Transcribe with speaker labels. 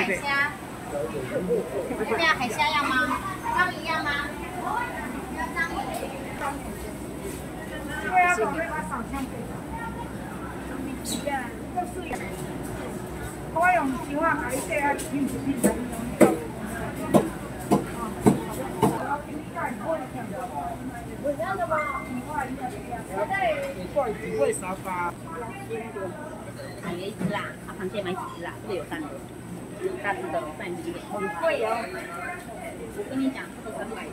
Speaker 1: 海虾。这边海虾要吗？章鱼要吗？要章鱼。
Speaker 2: 对啊，我会把上香给他。对啊，就是有。我用手啊，海底啊，拼一拼，才用。会这样的。吗？
Speaker 3: 不会沙发。
Speaker 4: 买一只啦，啊，螃蟹买几只啦？这个有蛋的，有蛋的，蛋鱼，很贵哦。我跟你讲，这个三百。